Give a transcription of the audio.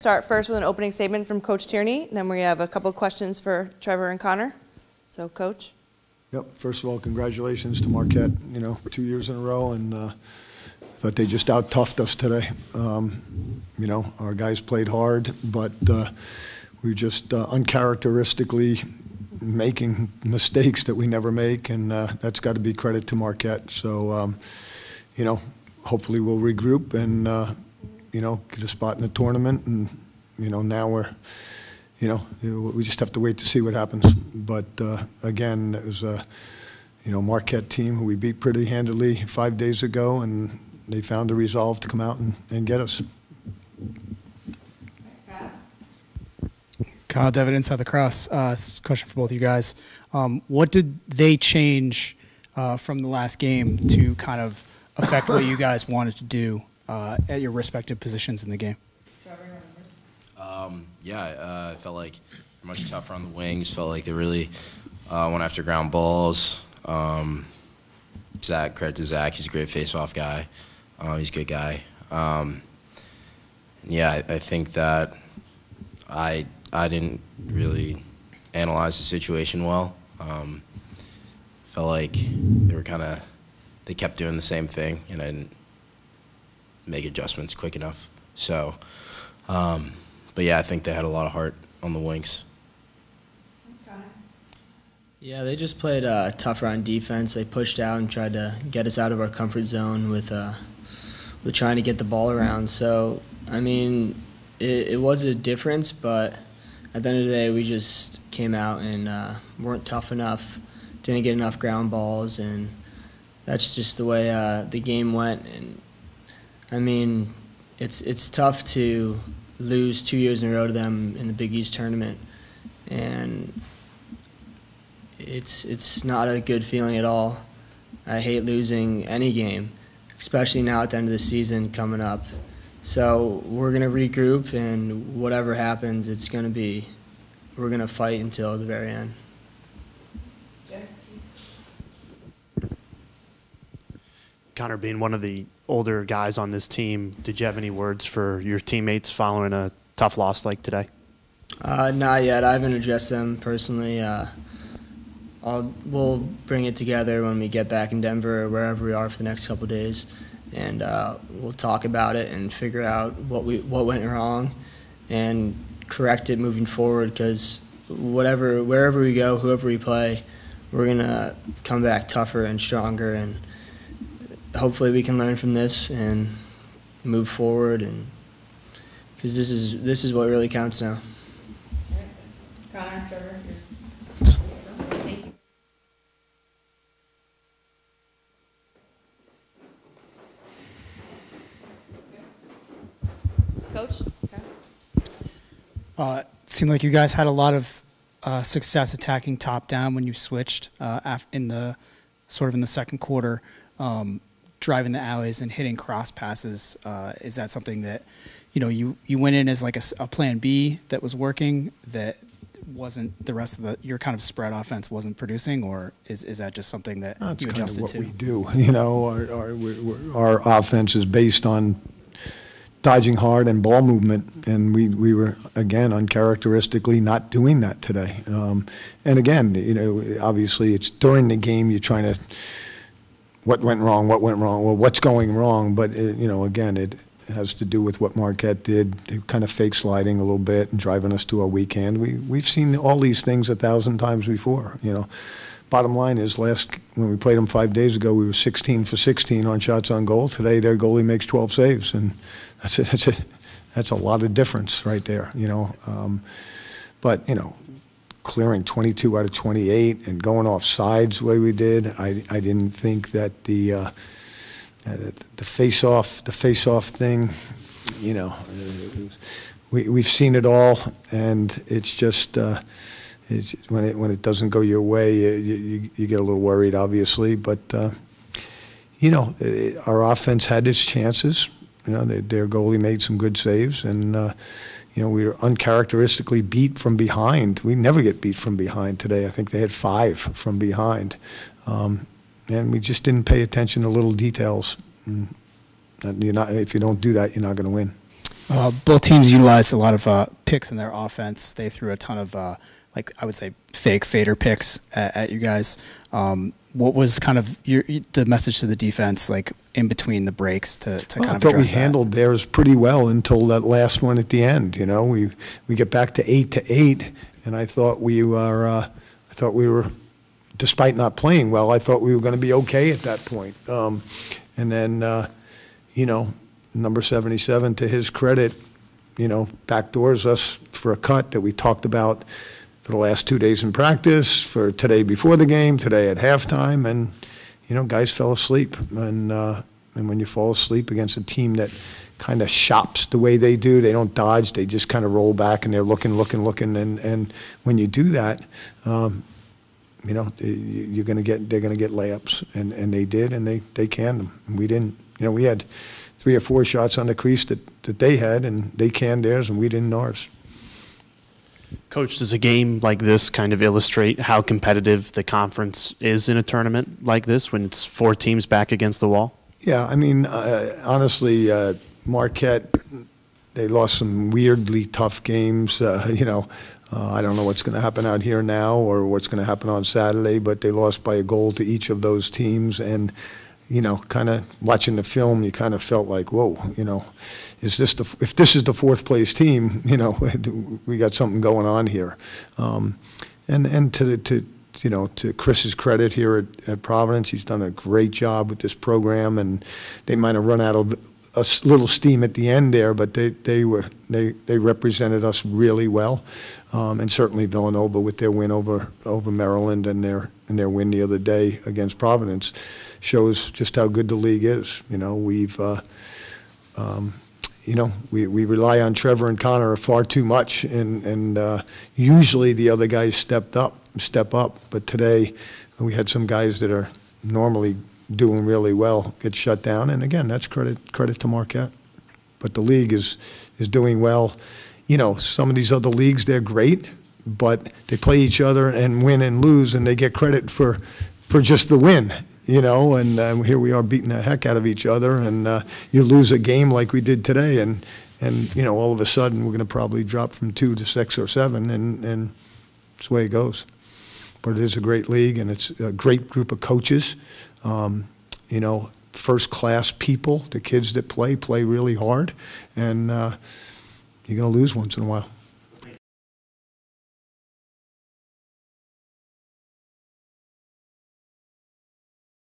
Start first with an opening statement from Coach Tierney, then we have a couple questions for Trevor and Connor. So, Coach? Yep, first of all, congratulations to Marquette, you know, two years in a row, and uh, thought they just out-toughed us today. Um, you know, our guys played hard, but uh, we just uh, uncharacteristically making mistakes that we never make, and uh, that's got to be credit to Marquette. So, um, you know, hopefully we'll regroup and uh, you know, get a spot in the tournament, and you know now we're, you know, we just have to wait to see what happens. But uh, again, it was a, you know, Marquette team who we beat pretty handily five days ago, and they found a resolve to come out and, and get us. Kyle Devitt Inside Lacrosse. Uh, question for both of you guys. Um, what did they change uh, from the last game to kind of affect what you guys wanted to do uh, at your respective positions in the game? Um, yeah, uh, I felt like much tougher on the wings. Felt like they really uh, went after ground balls. Um, Zach, credit to Zach. He's a great face-off guy. Uh, he's a good guy. Um, yeah, I, I, think that I I didn't really analyze the situation well. Um, felt like they were kind of they kept doing the same thing, and I didn't make adjustments quick enough. So, um, but yeah, I think they had a lot of heart on the wings. Yeah, they just played uh, tougher on defense. They pushed out and tried to get us out of our comfort zone with uh, with trying to get the ball around. So, I mean, it, it, was a difference, but at the end of the day, we just came out and uh, weren't tough enough, didn't get enough ground balls, and that's just the way uh, the game went. And I mean, it's it's tough to lose two years in a row to them in the Big East tournament, and it's it's not a good feeling at all. I hate losing any game, especially now at the end of the season coming up. So we're gonna regroup, and whatever happens, it's gonna be we're gonna fight until the very end. Connor, being one of the older guys on this team, did you have any words for your teammates following a tough loss like today? Uh, not yet. I haven't addressed them personally. Uh, I'll, we'll bring it together when we get back in Denver or wherever we are for the next couple days, and uh, we'll talk about it and figure out what we what went wrong, and correct it moving forward. Because whatever wherever we go, whoever we play, we're gonna come back tougher and stronger and hopefully we can learn from this and move forward and because this is this is what really counts now. Connor, Trevor, Coach? Okay. Uh, it seemed like you guys had a lot of uh, success attacking top down when you switched uh, in the sort of in the second quarter. Um, driving the alleys and hitting cross passes. Uh, is that something that you know you you went in as like a, a, plan B that was working that wasn't the rest of the your kind of spread offense wasn't producing, or is is that just something that That's you adjusted kind of what to? we do. You know, our our, our offense is based on dodging hard and ball movement, and we, we were again uncharacteristically not doing that today. Um, and again, you know, obviously it's during the game you're trying to what went wrong, what went wrong, well, what's going wrong, but, it, you know, again, it has to do with what Marquette did, they kind of fake sliding a little bit and driving us to a weak hand. We, we've seen all these things a thousand times before, you know. Bottom line is, last, when we played them five days ago, we were 16 for 16 on shots on goal. Today, their goalie makes 12 saves, and that's a, that's a, that's a lot of difference right there, you know. Um, but, you know, clearing 22 out of 28 and going off sides the way we did, I, I didn't think that the uh, the face-off the face-off thing, you know, we we've seen it all, and it's just uh, it's, when it when it doesn't go your way, you, you, you get a little worried, obviously. But uh, you know, our offense had its chances. You know, their goalie made some good saves, and uh, you know, we were uncharacteristically beat from behind. We never get beat from behind today. I think they had five from behind. Um, and we just didn't pay attention to little details. And you're not, if you don't do that, you're not going to win. Uh, both teams utilized a lot of uh, picks in their offense. They threw a ton of, uh, like I would say, fake fader picks at, at you guys. Um, what was kind of your, the message to the defense, like in between the breaks, to, to Well, kind I thought we that? handled theirs pretty well until that last one at the end, you know? We, we get back to eight to eight, and I thought we were, uh, I thought we were, despite not playing well, I thought we were going to be okay at that point. Um, And then, uh, you know, number 77, to his credit, you know, backdoors us for a cut that we talked about for the last two days in practice, for today before the game, today at halftime, and, you know, guys fell asleep. And, uh, and when you fall asleep against a team that kind of shops the way they do, they don't dodge, they just kind of roll back and they're looking, looking, looking, and, and when you do that, um, you know, you- you're going to get, they're going to get layups, and, and they did, and they, they canned them. And we didn't, you know, we had three or four shots on the crease that, that they had, and they canned theirs, and we didn't ours. Coach, does a game like this kind of illustrate how competitive the conference is in a tournament like this when it's four teams back against the wall? Yeah, I mean, uh, honestly, uh, Marquette, they lost some weirdly tough games. Uh, you know, uh, I don't know what's going to happen out here now or what's going to happen on Saturday, but they lost by a goal to each of those teams. And, you know, kind of watching the film, you kind of felt like, whoa, you know, is this the, if this is the fourth place team, you know, we got something going on here. Um, and, and to, the- to, you know, to Chris's credit here at, at Providence, he's done a great job with this program, and they might have run out of a little steam at the end there, but they, they were, they, they represented us really well. Um, and certainly Villanova with their win over, over Maryland and their, and their win the other day against Providence shows just how good the league is. You know, we've, uh, um, you know, we, we rely on Trevor and Connor far too much, and, and uh, usually the other guys stepped up, step up. But today, we had some guys that are normally doing really well get shut down, and again, that's credit credit to Marquette. But the league is is doing well. You know, some of these other leagues they're great, but they play each other and win and lose, and they get credit for for just the win you know, and uh, here we are beating the heck out of each other, and uh, you lose a game like we did today, and and you know, all of a sudden we're going to probably drop from two to six or seven, and and it's the way it goes. But it is a great league, and it's a great group of coaches. Um, you know, first class people. The kids that play play really hard, and uh, you're going to lose once in a while.